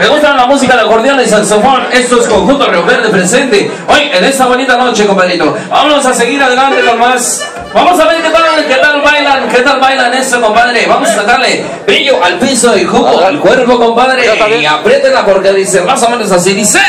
Me gusta la música de acordeón y saxofón. Esto es Conjunto Río Verde presente. Hoy, en esta bonita noche, compadrito. Vámonos a seguir adelante con más. Vamos a ver qué tal, qué tal bailan, qué tal bailan esto, compadre. Vamos a darle brillo al piso y jugo al cuerpo, compadre. Y apriétenla porque dice más o menos así, dice.